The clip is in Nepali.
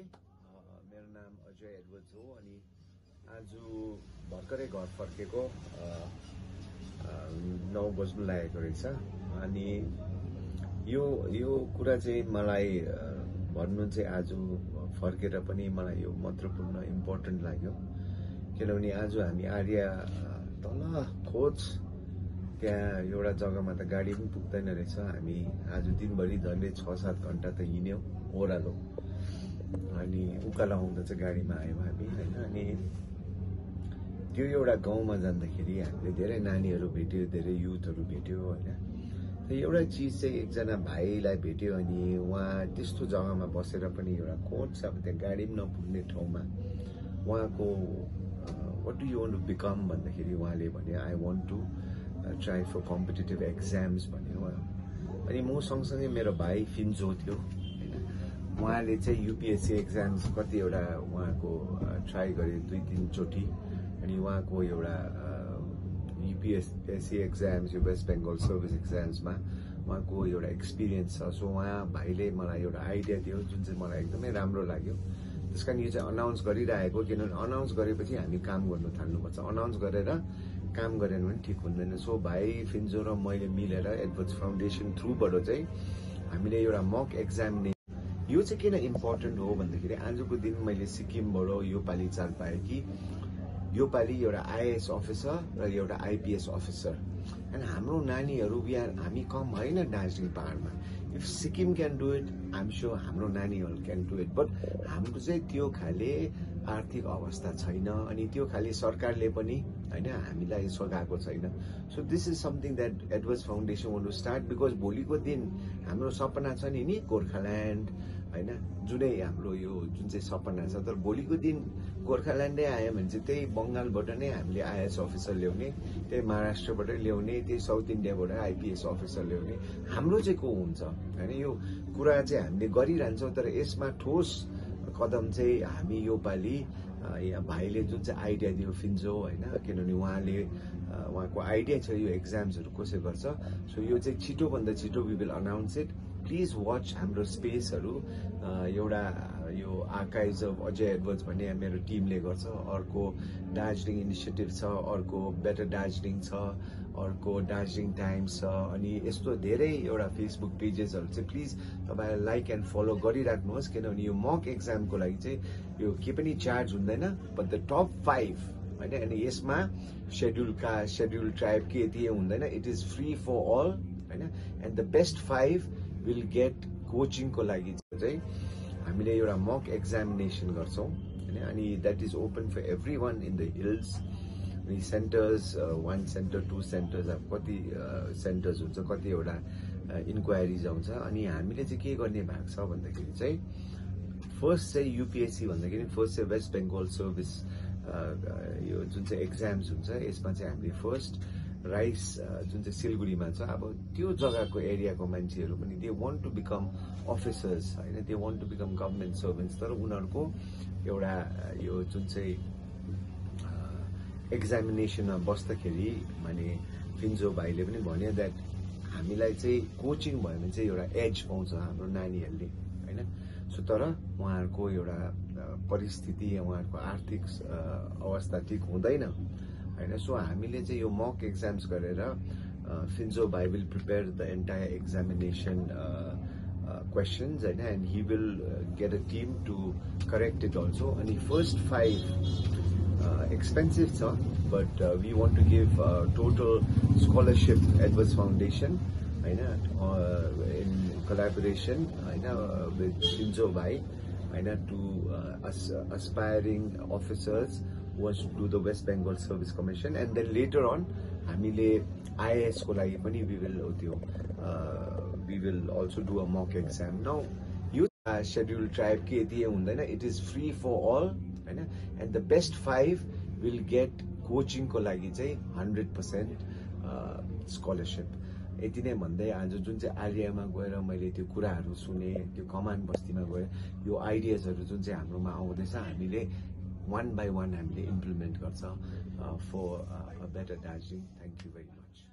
मेरो नाम अजय एडवर्ड्स हो अनि आज भर्खरै घर फर्केको नौ बज्नु लागेको रहेछ अनि यो यो कुरा चाहिँ मलाई भन्नु चाहिँ आज फर्केर पनि मलाई यो महत्त्वपूर्ण इम्पोर्टेन्ट लाग्यो किनभने आज हामी आर्य तल खोज त्यहाँ एउटा जग्गामा त गाडी पनि पुग्दैन रहेछ हामी आज दिनभरि झन्डै छ सात घन्टा त हिँड्यौँ ओह्रालो अनि उकालो आउँदा चाहिँ गाडीमा आयौँ हामी होइन? अनि त्यो एउटा गाउँमा जाँदाखेरि हामीले धेरै नानीहरू भेट्यो धेरै युथहरू भेट्यो होइन? एउटा चिज चाहिँ एकजना भाइलाई भेट्यो अनि उहाँ त्यस्तो जग्गामा बसेर पनि एउटा कोच अब त्यहाँ गाडी पनि नपुग्ने ठाउँमा उहाँको what do you want to become भन्दाखेरि उहाँले भने I want to try for competitive exams भन्यो अनि म सँगसँगै मेरो भाइ फिन्जो थियो। उहाँले चाहिँ युपिएससी एक्जाम्स कतिवटा उहाँको ट्राई गरे दुई तिनचोटि अनि उहाँको एउटा युपिएससी एक्जाम्स यो वेस्ट बेङ्गल सर्भिस एक्जाम्समा उहाँको एउटा एक्सपिरियन्स छ। सो उहाँ भाइले मलाई एउटा आइडिया दियो जुन चाहिँ मलाई एकदमै राम्रो लाग्यो। त्यस कारण यो चाहिँ अनाउन्स गरिरहेको किनभने अनाउन्स गरेपछि हामी काम गर्नु थाल्नुपर्छ। अनाउन्स गरेर काम गरेन भने ठिक हुँदैन। सो भाइ फिन्जो र मैले मिलेर एडभर्ट्स फाउन्डेसन थ्रुबाट चाहिँ हामीले एउटा मक एक्जाम यो चाहिँ किन इम्पोर्टेन्ट हो भन्दाखेरि आजको दिन मैले सिक्किमबाट यो पालि चाल पाएँ कि यो पालि एउटा आइएएस अफिसर र एउटा आइपिएस अफिसर अनि हाम्रो नानीहरू बिहार हामी कम होइन दार्जिलिङ पाहाडमा। If Sikkim can do it I'm sure हाम्रो नानीहरू क्यान डु इट बट हाम्रो चाहिँ त्यो खाले आर्थिक अवस्था छैन अनि त्यो खाले सरकारले पनि होइन हामीलाई सघाएको छैन। So this is something that adverse foundation want to start because भोलिको दिन हाम्रो सपना छ नि नि गोर्खाल्यान्ड होइन? जुनै हाम्रो यो जुन चाहिँ सपना छ तर भोलिको दिन गोर्खाल्यान्डै आयो भने चाहिँ त्यही बङ्गालबाट नै हामीले आइएस अफिसर ल्याउने त्यही महाराष्ट्रबाटै ल्याउने त्यही साउथ इन्डियाबाट आइपिएस अफिसर ल्याउने हाम्रो चाहिँ को हुन्छ? होइन यो कुरा चाहिँ हामीले गरिरहन्छौँ तर यसमा ठोस कदम चाहिँ हामी योपालि यहाँ भाइले जुन चाहिँ आइडिया दियो फिन्जो होइन किनभने उहाँले उहाँको आइडिया छ यो एक्जाम्सहरू कसै गर्छ। सो यो चाहिँ छिटोभन्दा छिटो will announce it. Please watch हाम्रो स्पेसहरू एउटा यो आर्काइज अफ अजय एडवर्ड्स भन्ने मेरो टिमले गर्छ। अर्को दार्जिलिङ इनिसिएटिभ छ अर्को बेटर दार्जिलिङ छ अर्को दार्जिलिङ टाइम्स छ अनि यस्तो धेरै एउटा फेसबुक पेजेसहरू चाहिँ प्लिज तपाईँलाई लाइक एन्ड फलो गरिराख्नुहोस् किनभने यो मक एक्जामको लागि चाहिँ यो के पनि चार्ज हुँदैन बट द टप फाइभ होइन? अनि यसमा सेड्युल कास्ट सेड्युल ट्राइब के यति हुँदैन it is free for all होइन? And the best five will get कोचिङको लागि चाहिँ हामीले एउटा मक एक्जामिनेसन गर्छौँ होइन? अनि that is open for every one in the hills अनि centres one centre two centres अब कति सेन्टर्स हुन्छ कतिवटा इन्क्वायरिज आउँछ। अनि हामीले चाहिँ के गर्ने भएको छ भन्दाखेरि चाहिँ फर्स्ट चाहिँ युपिएससी भन्दाखेरि फर्स्ट चाहिँ वेस्ट बेङ्गल सर्भिस यो जुन चाहिँ एक्जाम्स हुन्छ यसमा चाहिँ हामीले फर्स्ट राइस जुन चाहिँ सिलगढीमा छ अब त्यो जग्गाको एरियाको मान्छेहरू पनि they want to become officers होइन? They want to become government servants तर उनीहरूको एउटा यो जुन चाहिँ एक्जामिनेसनमा बस्दाखेरि माने फिन्जो भाइले पनि भन्यो द्याट हामीलाई चाहिँ कोचिङ भयो भने चाहिँ एउटा एज पाउँछ हाम्रो नानीहरूले होइन? सो तर उहाँहरूको एउटा परिस्थिति उहाँहरूको आर्थिक अवस्था ठिक हुँदैन। होइन सो हामीले चाहिँ यो मक एक्जाम्स गरेर फिन्जो भाइ will prepare the entire examination questions होइन and he will get a time to correct it also अनि फर्स्ट फाइभ एक्सपेन्सिभ छ but we want to give total scholarship adverse foundation होइन इन कोलाबोरेसन होइन विथ सिन्जो भाइ होइन to aspiring officers wants to the West Bengal service commission and then later on हामीले आइएएसको लागि पनि विल त्यो we will also do a mock exam now यो सेड्युल ट्राइब के यति हुँदैन it is free for all होइन and the best five will get कोचिङको लागि चाहिँ हन्ड्रेड पर्सेन्ट स्कलरसिप यति नै भन्दै आज जुन चाहिँ आर्यमा गएर मैले त्यो कुराहरू सुने त्यो कमान बस्तीमा गएर यो आइडियाजहरू जुन चाहिँ हाम्रोमा आउँदैछ हामीले वान बाई वान हामीले इम्प्लिमेन्ट गर्छ for better Darjeeling thank you very much